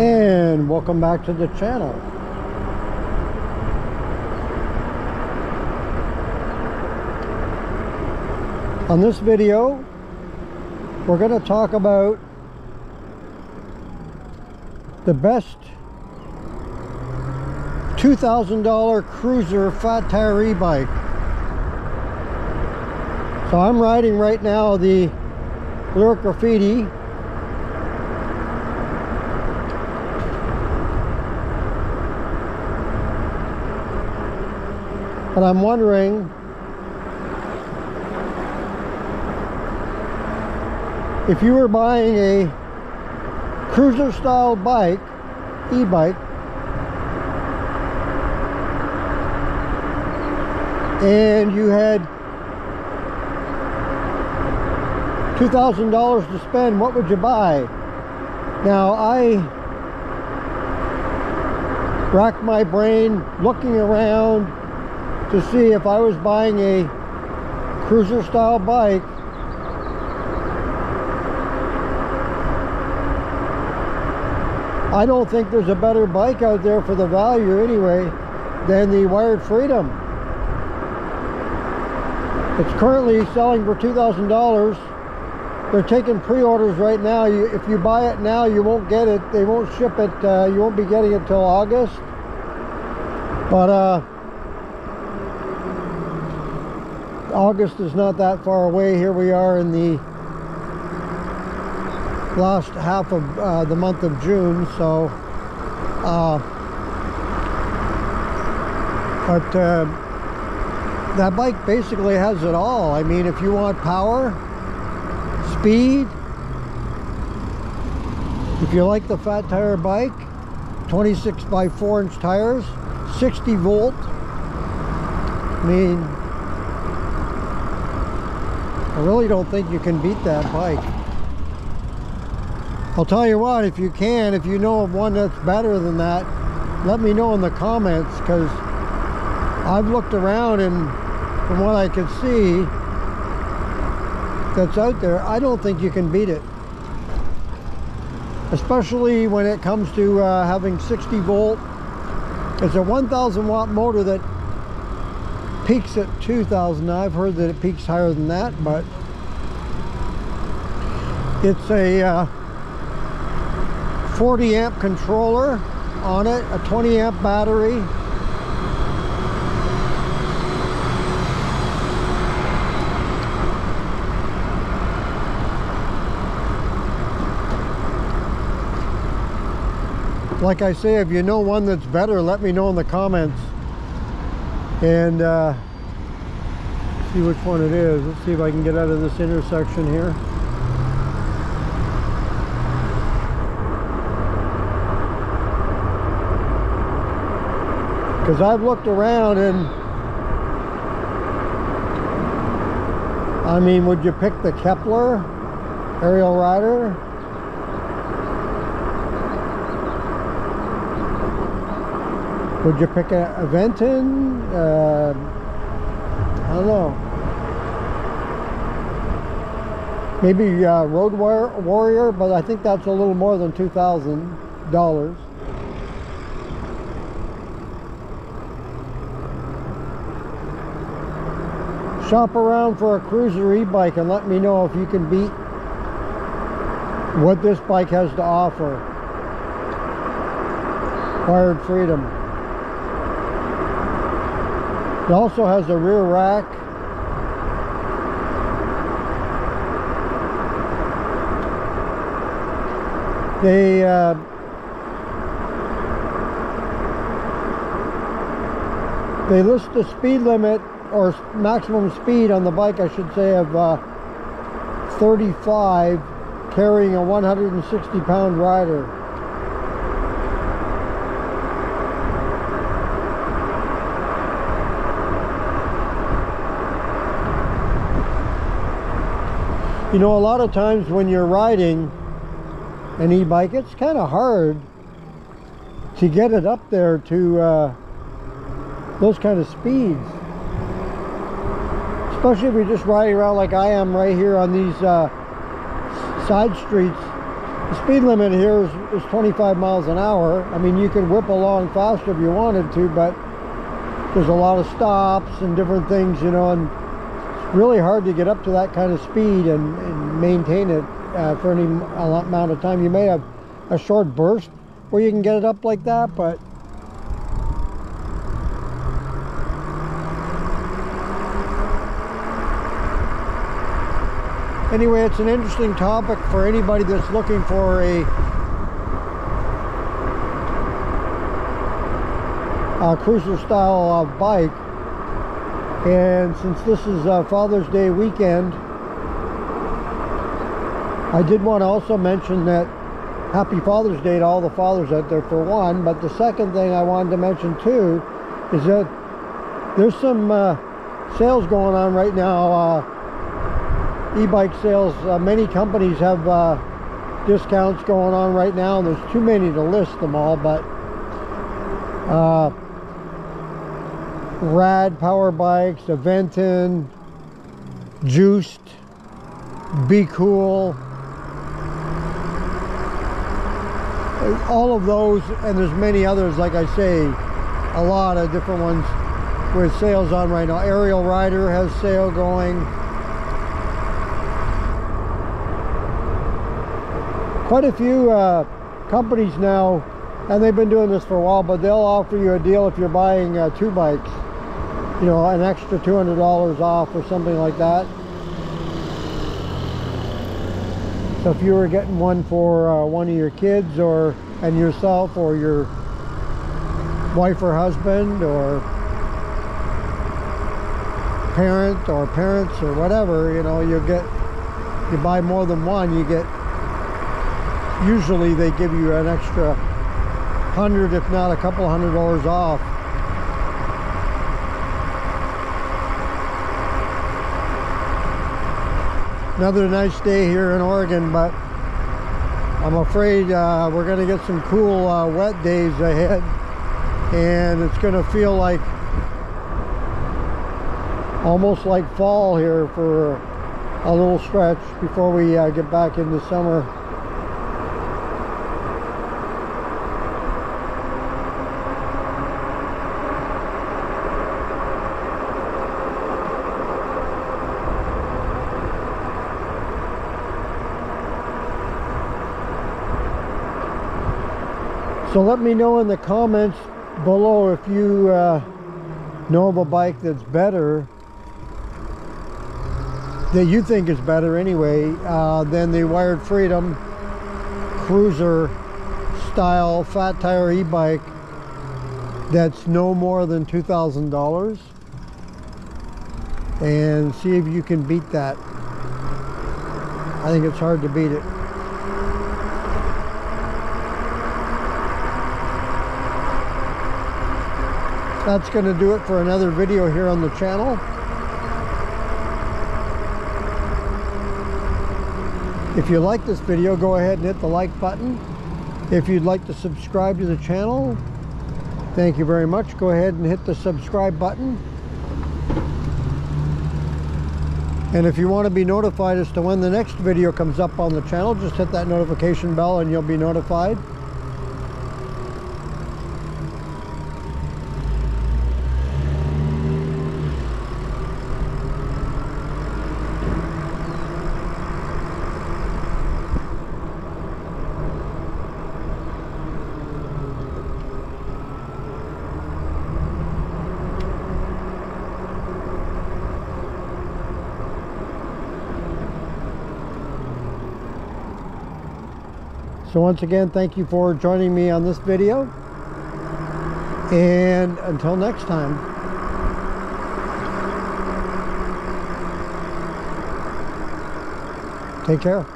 and welcome back to the channel. On this video we're going to talk about the best $2,000 cruiser fat tire e-bike. So I'm riding right now the Lyric Graffiti But I'm wondering if you were buying a cruiser style bike, e-bike, and you had $2,000 to spend, what would you buy? Now I racked my brain looking around to see if I was buying a cruiser style bike I don't think there's a better bike out there for the value anyway than the Wired Freedom. It's currently selling for $2,000. They're taking pre-orders right now. You, if you buy it now, you won't get it. They won't ship it. Uh, you won't be getting it till August. But uh, August is not that far away. Here we are in the last half of uh, the month of June. So, uh, but uh, that bike basically has it all. I mean, if you want power, speed, if you like the fat tire bike, 26 by 4 inch tires, 60 volt. I mean, I really don't think you can beat that bike. I'll tell you what, if you can, if you know of one that's better than that, let me know in the comments because I've looked around and from what I can see that's out there, I don't think you can beat it. Especially when it comes to uh, having 60 volt. It's a 1000 watt motor that peaks at 2000 I've heard that it peaks higher than that but it's a uh, 40 amp controller on it a 20 amp battery. Like I say if you know one that's better let me know in the comments and uh, see which one it is. Let's see if I can get out of this intersection here. Because I've looked around and I mean, would you pick the Kepler Ariel Rider? Would you pick a, Venton? Uh, I don't know. Maybe uh, Road Warrior, but I think that's a little more than $2,000. Shop around for a cruiser e-bike and let me know if you can beat what this bike has to offer. Wired Freedom. It also has a rear rack. They uh, they list the speed limit or maximum speed on the bike I should say of uh, 35 carrying a 160 pound rider You know, a lot of times when you're riding an e-bike, it's kind of hard to get it up there to uh, those kind of speeds. Especially if you're just riding around like I am right here on these uh, side streets. The speed limit here is, is 25 miles an hour. I mean, you can whip along faster if you wanted to, but there's a lot of stops and different things, you know, and really hard to get up to that kind of speed and, and maintain it uh, for any amount of time. You may have a short burst where you can get it up like that, but anyway, it's an interesting topic for anybody that's looking for a, a cruiser style uh, bike. And since this is uh, Father's Day weekend, I did want to also mention that Happy Father's Day to all the fathers out there for one. But the second thing I wanted to mention too is that there's some uh, sales going on right now uh, e-bike sales. Uh, many companies have uh, discounts going on right now, and there's too many to list them all, but uh, Rad Power Bikes, Aventon, Juiced, Be Cool, all of those, and there's many others, like I say, a lot of different ones with sales on right now. Ariel Rider has sale going. quite a few uh, companies now, and they've been doing this for a while, but they'll offer you a deal if you're buying uh, two bikes. You know, an extra $200 off or something like that. So if you were getting one for uh, one of your kids or and yourself or your wife or husband or parent or parents or whatever, you know, you get, you buy more than one, you get usually they give you an extra hundred if not a couple hundred dollars off another nice day here in Oregon but I'm afraid uh, we're gonna get some cool uh, wet days ahead. And it's gonna feel like almost like fall here for a little stretch before we uh, get back into summer So let me know in the comments below if you uh, know of a bike that's better, that you think is better anyway, uh, than the Wired Freedom Cruiser style fat tire e-bike that's no more than $2,000 and see if you can beat that. I think it's hard to beat it. That's going to do it for another video here on the channel. If you like this video, go ahead and hit the like button. If you'd like to subscribe to the channel, thank you very much. Go ahead and hit the subscribe button. And if you want to be notified as to when the next video comes up on the channel, just hit that notification bell and you'll be notified. So once again, thank you for joining me on this video. And until next time. Take care.